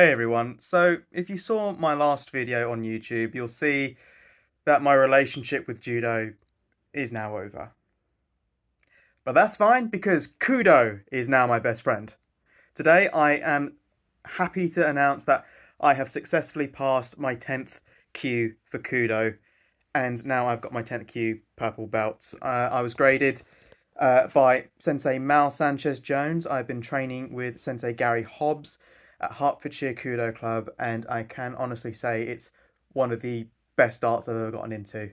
Hey everyone, so if you saw my last video on YouTube, you'll see that my relationship with Judo is now over. But that's fine because Kudo is now my best friend. Today I am happy to announce that I have successfully passed my 10th kyu for Kudo and now I've got my 10th kyu purple belt. Uh, I was graded uh, by Sensei Mal Sanchez Jones. I've been training with Sensei Gary Hobbs at Hertfordshire Kudo Club, and I can honestly say it's one of the best arts I've ever gotten into.